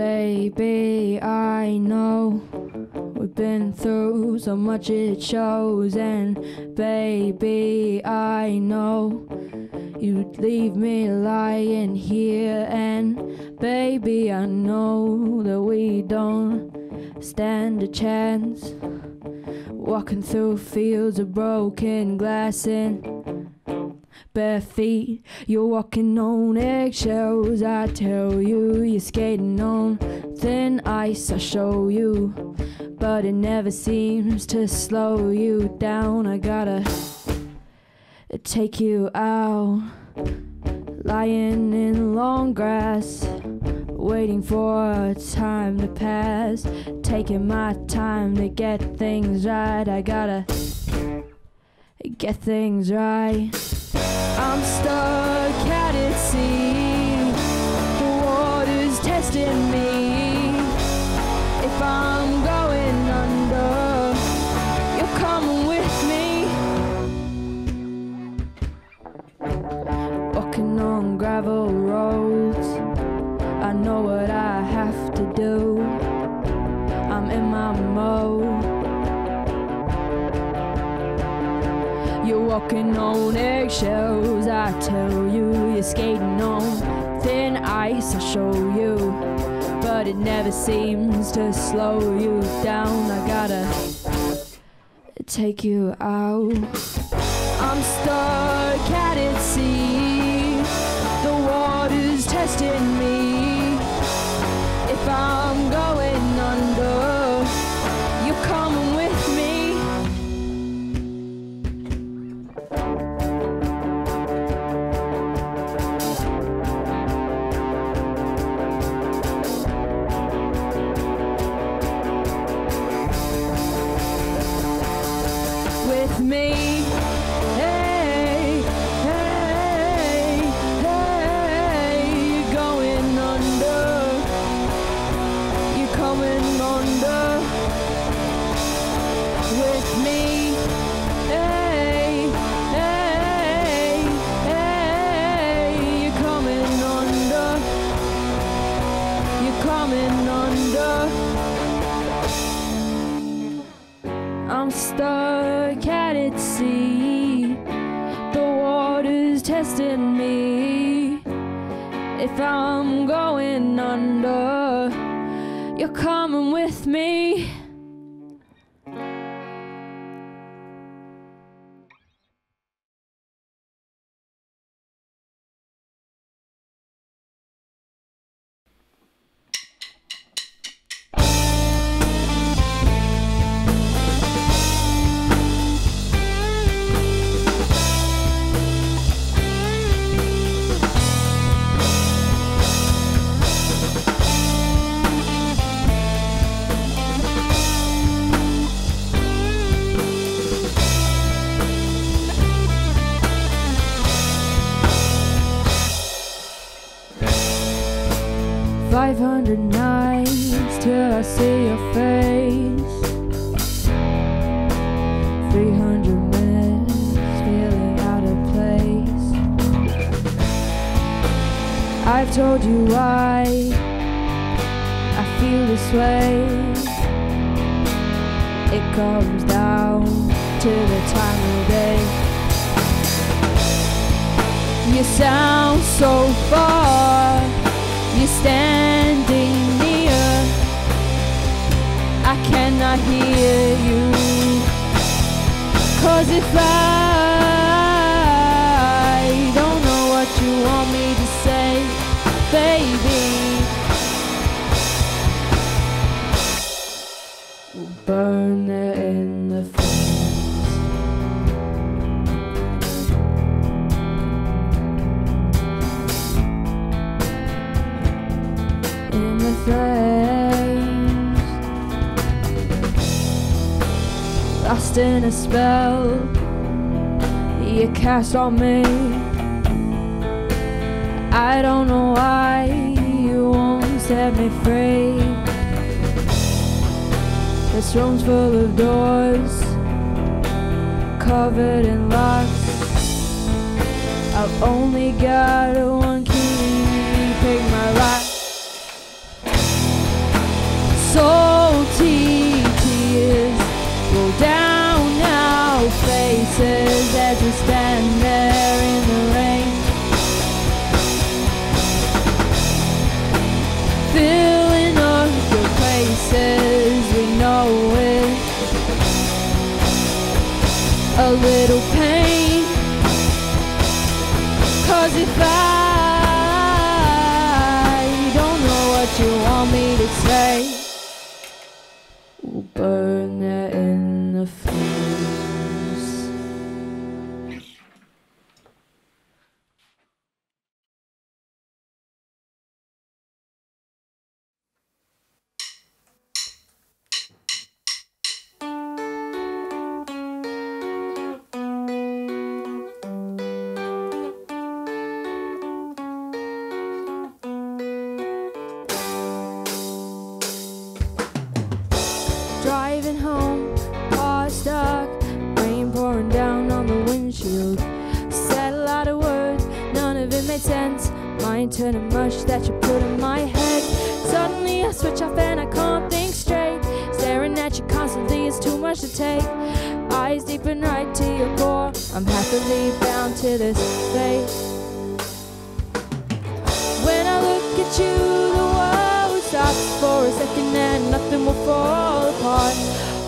Baby, I know we've been through so much it shows, and baby, I know you'd leave me lying here, and baby, I know that we don't stand a chance. Walking through fields of broken glass and bare feet. You're walking on eggshells, I tell you. You're skating on thin ice, I show you. But it never seems to slow you down. I gotta take you out. Lying in long grass, waiting for time to pass. Taking my time to get things right. I gotta get things right. Stuck You're walking on eggshells, I tell you. You're skating on thin ice, I show you. But it never seems to slow you down. I gotta take you out. I'm stuck out at sea. The water's testing me. If I'm stuck out at sea. The water's testing me. If I'm going under, you're coming with me. I see your face. Three hundred minutes feeling out of place. I've told you why I feel this way. It comes down to the time of day. You sound so far. You're standing. I cannot hear you. Cause if I don't know what you want me to say, baby, we'll burn it in the flames. in the flames. Lost in a spell you cast on me. I don't know why you won't set me free. This room's full of doors covered in locks. I've only got one key, pick my lock. your stand there in the rain. Filling your places, we know. A little pain. Cause if I Mind turning mush that you put in my head. Suddenly I switch off and I can't think straight. Staring at you constantly is too much to take. Eyes deep and right to your core. I'm happily bound to this fate. When I look at you, the world stops for a second and nothing will fall apart.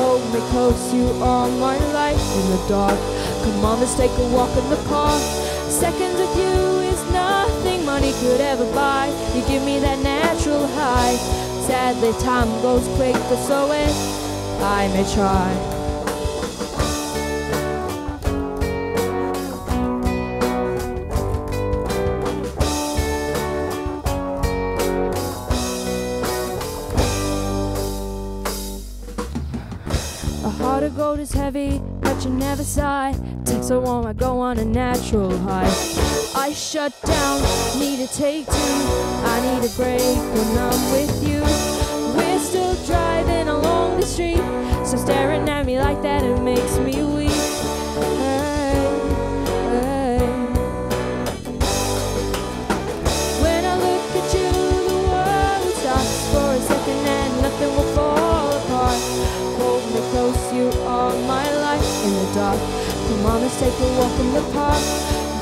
Hold me close, you are my light in the dark. Come on, let's take a walk in the park. Seconds with you money could ever buy. You give me that natural high. Sadly, time goes quick, but so it I may try. A heart of gold is heavy, you never sigh. Takes so long, I go on a natural high. I shut down, need to take two. I need a break when I'm with you. We're still driving along the street, so staring at me like that, it makes me weak. Let's take a walk in the park.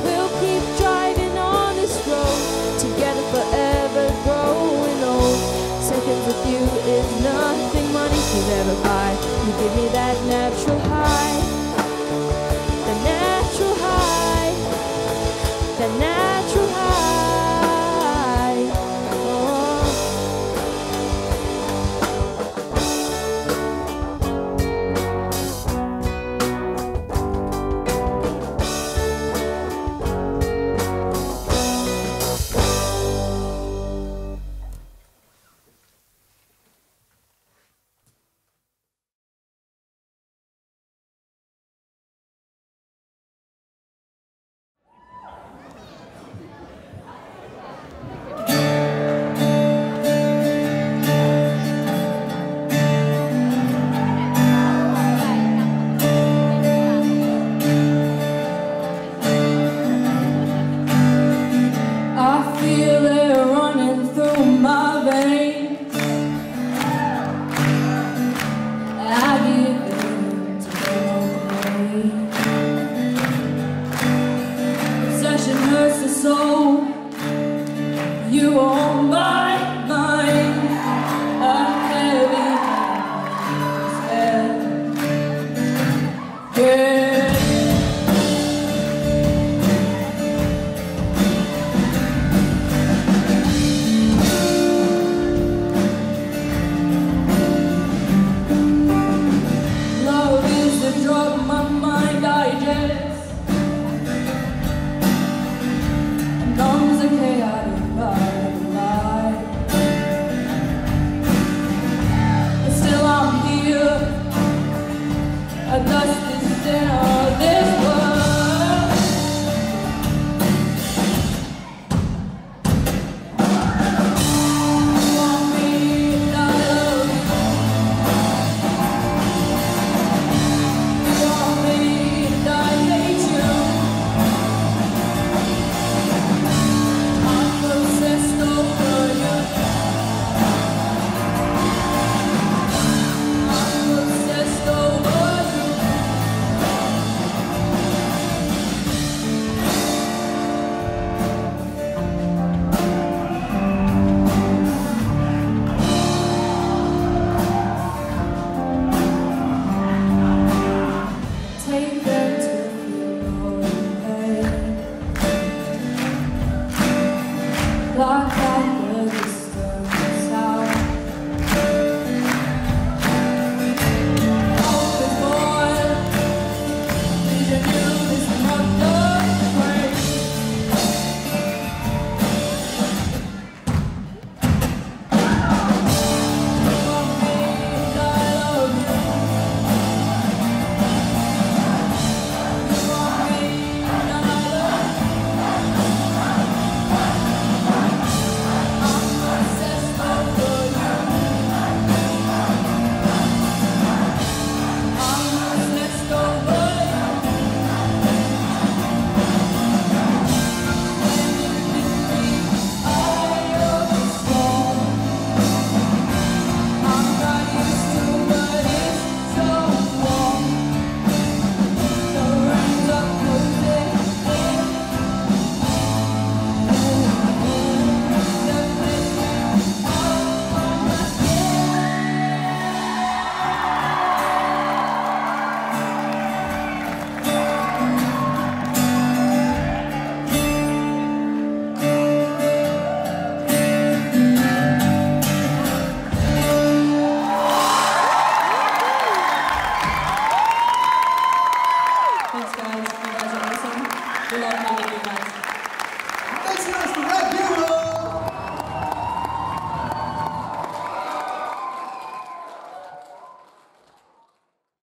We'll keep driving on this road together forever, growing old. Seconds with you is nothing money could ever buy. You give me that natural high,